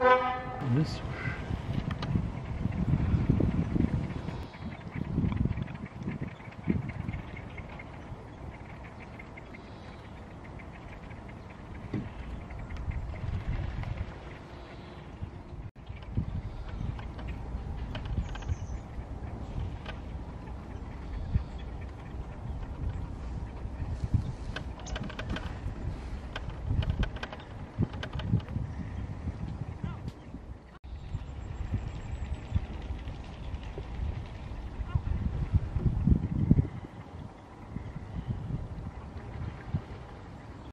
This